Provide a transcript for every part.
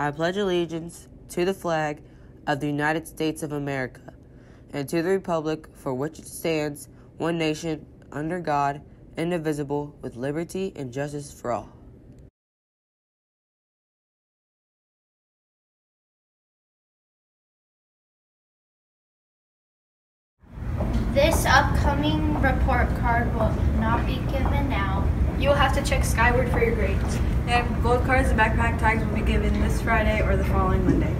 I pledge allegiance to the flag of the United States of America and to the republic for which it stands, one nation, under God, indivisible, with liberty and justice for all. This upcoming report card will not be given now. You will have to check Skyward for your grades. And gold cards and backpack tags will be given this Friday or the following Monday.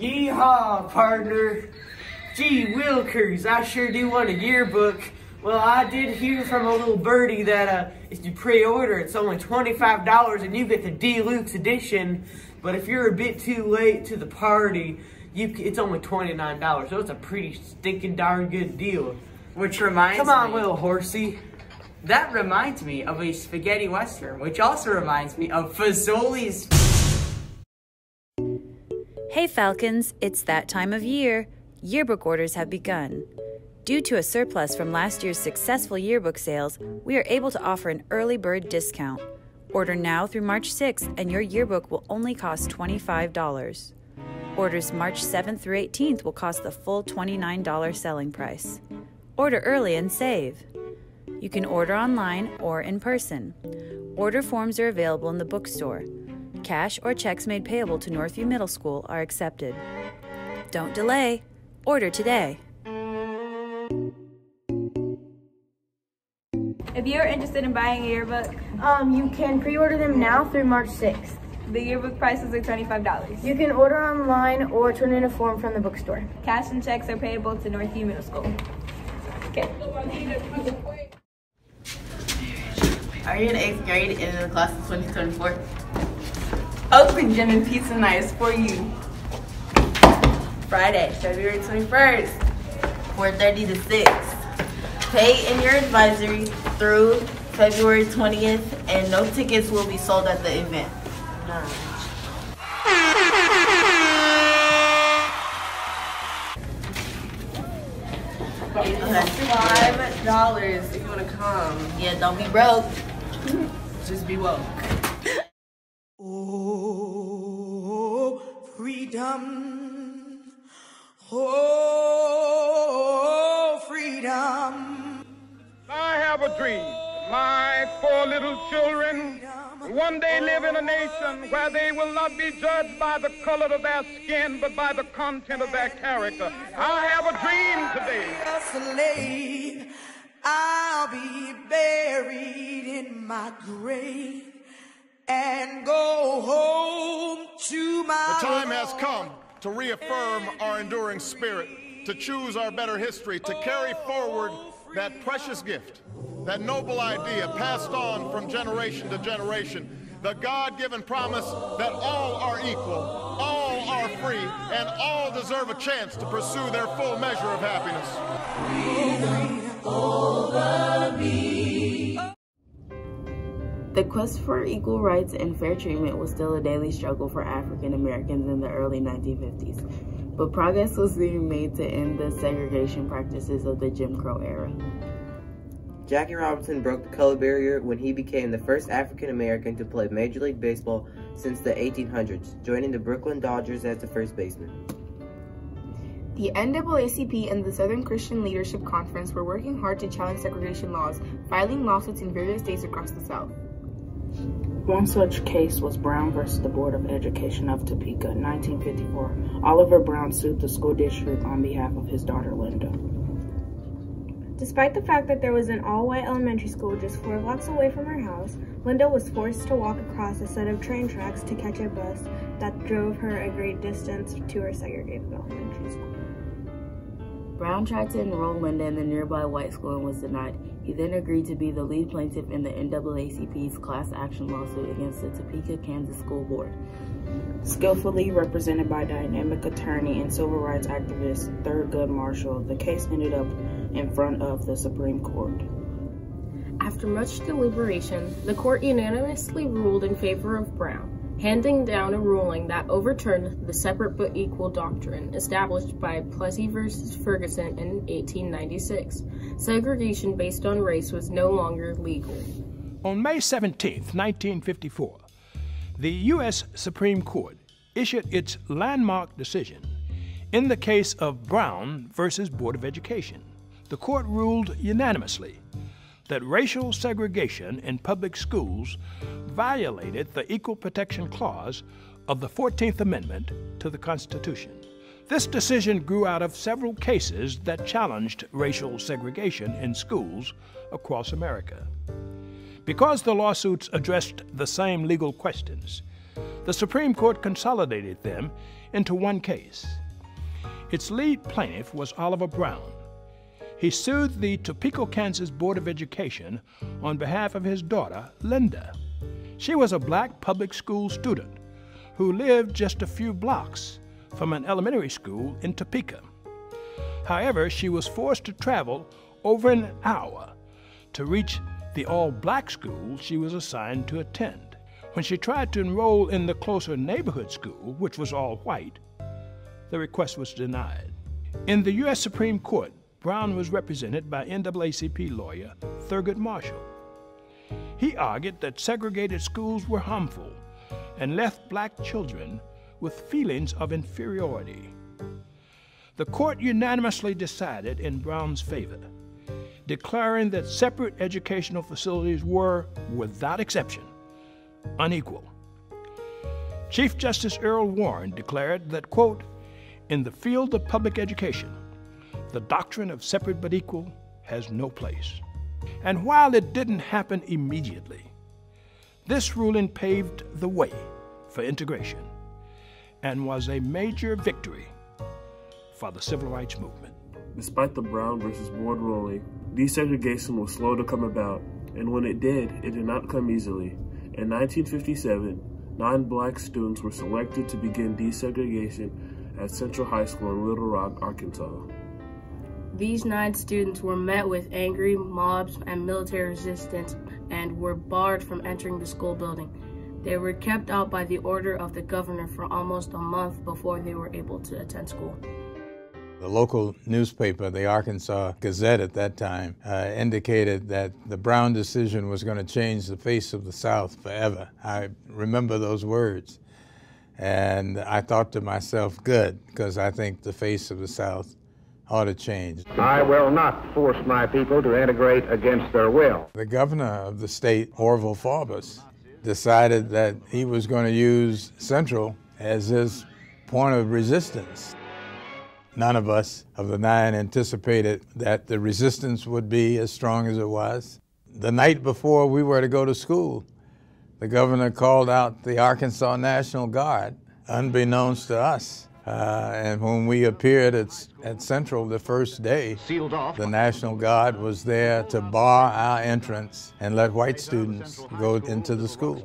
Yeehaw, partner. Gee Wilkers, I sure do want a yearbook. Well, I did hear from a little birdie that uh, if you pre-order, it's only $25 and you get the deluxe edition. But if you're a bit too late to the party, you it's only $29. So it's a pretty stinking darn good deal. Which reminds Come on, me, little horsey. that reminds me of a spaghetti western, which also reminds me of Fazoli's. Hey Falcons, it's that time of year. Yearbook orders have begun. Due to a surplus from last year's successful yearbook sales, we are able to offer an early bird discount. Order now through March 6th, and your yearbook will only cost $25. Orders March 7th through 18th will cost the full $29 selling price. Order early and save. You can order online or in person. Order forms are available in the bookstore. Cash or checks made payable to Northview Middle School are accepted. Don't delay. Order today. If you are interested in buying a yearbook, Um, you can pre-order them now through March 6th. The yearbook prices are $25. You can order online or turn in a form from the bookstore. Cash and checks are payable to Northview Middle School. Okay. Are you in eighth grade and in the class of 2024? Open Gym and Pizza Night is for you. Friday, February 21st, 4.30 to 6. Pay in your advisory through February 20th and no tickets will be sold at the event. Five dollars if you want to come. Yeah, don't be broke. Just be woke. Oh, freedom. Oh, freedom. I have a dream. My four little children will one day live in a nation where they will not be judged by the color of their skin, but by the content of their character. I have a dream today. A slave. I'll be buried in my grave and go home to my The time has come to reaffirm our enduring spirit, to choose our better history, to carry forward that precious gift, that noble idea passed on from generation to generation, the God given promise that all are equal, all are free, and all deserve a chance to pursue their full measure of happiness. The quest for equal rights and fair treatment was still a daily struggle for African Americans in the early 1950s, but progress was being made to end the segregation practices of the Jim Crow era. Jackie Robinson broke the color barrier when he became the first African American to play Major League Baseball since the 1800s, joining the Brooklyn Dodgers as the first baseman. The NAACP and the Southern Christian Leadership Conference were working hard to challenge segregation laws, filing lawsuits in various states across the South. One such case was Brown versus the Board of Education of Topeka 1954. Oliver Brown sued the school district on behalf of his daughter Linda. Despite the fact that there was an all-white elementary school just four blocks away from her house, Linda was forced to walk across a set of train tracks to catch a bus that drove her a great distance to her segregated elementary school. Brown tried to enroll Linda in the nearby white school and was denied. He then agreed to be the lead plaintiff in the NAACP's class action lawsuit against the Topeka, Kansas School Board. Skillfully represented by dynamic attorney and civil rights activist Thurgood Marshall, the case ended up in front of the Supreme Court. After much deliberation, the court unanimously ruled in favor of Brown. Handing down a ruling that overturned the separate but equal doctrine established by Plessy v. Ferguson in 1896. Segregation based on race was no longer legal. On May 17, 1954, the U.S. Supreme Court issued its landmark decision in the case of Brown versus Board of Education. The court ruled unanimously that racial segregation in public schools violated the Equal Protection Clause of the 14th Amendment to the Constitution. This decision grew out of several cases that challenged racial segregation in schools across America. Because the lawsuits addressed the same legal questions, the Supreme Court consolidated them into one case. Its lead plaintiff was Oliver Brown. He sued the Topeka, Kansas Board of Education on behalf of his daughter, Linda. She was a black public school student who lived just a few blocks from an elementary school in Topeka. However, she was forced to travel over an hour to reach the all black school she was assigned to attend. When she tried to enroll in the closer neighborhood school, which was all white, the request was denied. In the U.S. Supreme Court, Brown was represented by NAACP lawyer Thurgood Marshall. He argued that segregated schools were harmful and left black children with feelings of inferiority. The court unanimously decided in Brown's favor declaring that separate educational facilities were, without exception, unequal. Chief Justice Earl Warren declared that, quote, in the field of public education, the doctrine of separate but equal has no place. And while it didn't happen immediately, this ruling paved the way for integration and was a major victory for the civil rights movement. Despite the Brown versus Board ruling, desegregation was slow to come about, and when it did, it did not come easily. In 1957, nine black students were selected to begin desegregation at Central High School in Little Rock, Arkansas. These nine students were met with angry mobs and military resistance and were barred from entering the school building. They were kept out by the order of the governor for almost a month before they were able to attend school. The local newspaper, the Arkansas Gazette at that time, uh, indicated that the Brown decision was going to change the face of the South forever. I remember those words. And I thought to myself, good, because I think the face of the South ought to change. I will not force my people to integrate against their will. The governor of the state, Orval Faubus, decided that he was going to use Central as his point of resistance. None of us of the nine anticipated that the resistance would be as strong as it was. The night before we were to go to school, the governor called out the Arkansas National Guard, unbeknownst to us. Uh, and when we appeared at, at Central the first day, the National Guard was there to bar our entrance and let white students go into the school.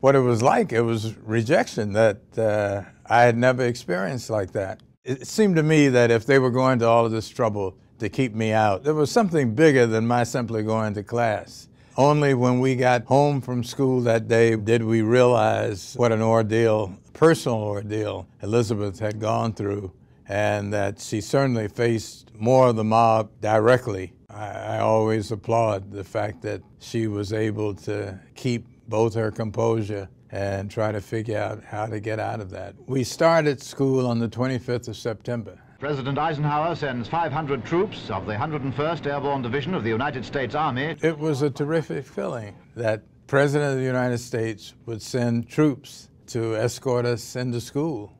What it was like, it was rejection that uh, I had never experienced like that it seemed to me that if they were going to all of this trouble to keep me out, there was something bigger than my simply going to class. Only when we got home from school that day did we realize what an ordeal, personal ordeal, Elizabeth had gone through, and that she certainly faced more of the mob directly. I, I always applaud the fact that she was able to keep both her composure and try to figure out how to get out of that. We started school on the 25th of September. President Eisenhower sends 500 troops of the 101st Airborne Division of the United States Army. It was a terrific feeling that President of the United States would send troops to escort us into school.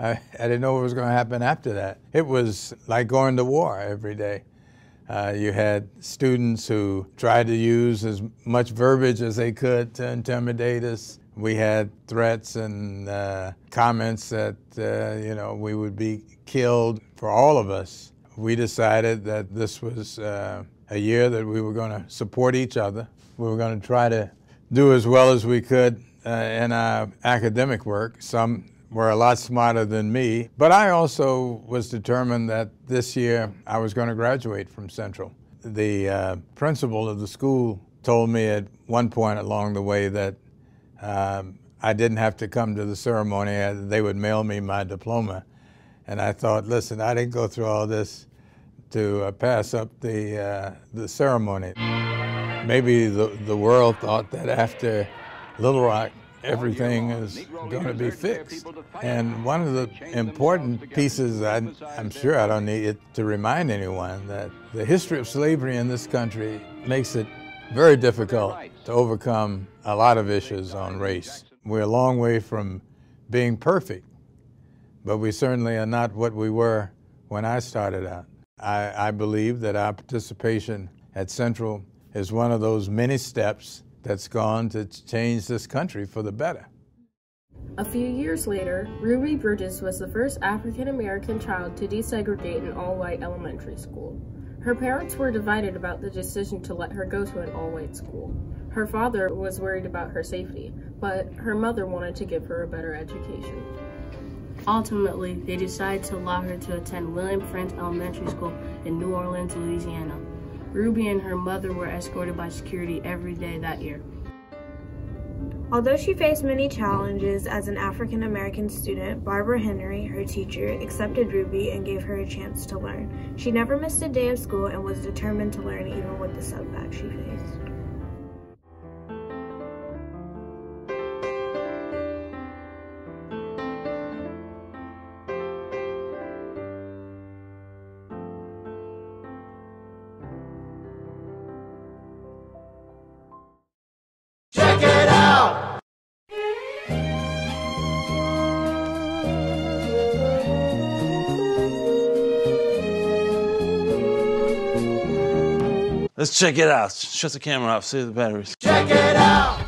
I, I didn't know what was going to happen after that. It was like going to war every day. Uh, you had students who tried to use as much verbiage as they could to intimidate us. We had threats and uh, comments that, uh, you know, we would be killed for all of us. We decided that this was uh, a year that we were going to support each other. We were going to try to do as well as we could uh, in our academic work. Some were a lot smarter than me, but I also was determined that this year I was going to graduate from Central. The uh, principal of the school told me at one point along the way that um, I didn't have to come to the ceremony. They would mail me my diploma. And I thought, listen, I didn't go through all this to uh, pass up the, uh, the ceremony. Maybe the, the world thought that after Little Rock, everything is going to be fixed. And one of the important pieces, I, I'm sure I don't need it to remind anyone, that the history of slavery in this country makes it very difficult to overcome a lot of issues on race. We're a long way from being perfect, but we certainly are not what we were when I started out. I, I believe that our participation at Central is one of those many steps that's gone to change this country for the better. A few years later, Ruby Bridges was the first African American child to desegregate an all-white elementary school. Her parents were divided about the decision to let her go to an all-white school. Her father was worried about her safety, but her mother wanted to give her a better education. Ultimately, they decided to allow her to attend William Frantz Elementary School in New Orleans, Louisiana. Ruby and her mother were escorted by security every day that year. Although she faced many challenges as an African American student, Barbara Henry, her teacher, accepted Ruby and gave her a chance to learn. She never missed a day of school and was determined to learn even with the setbacks she faced. Let's check it out. Shut the camera off. See the batteries. Check it out.